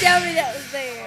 Down.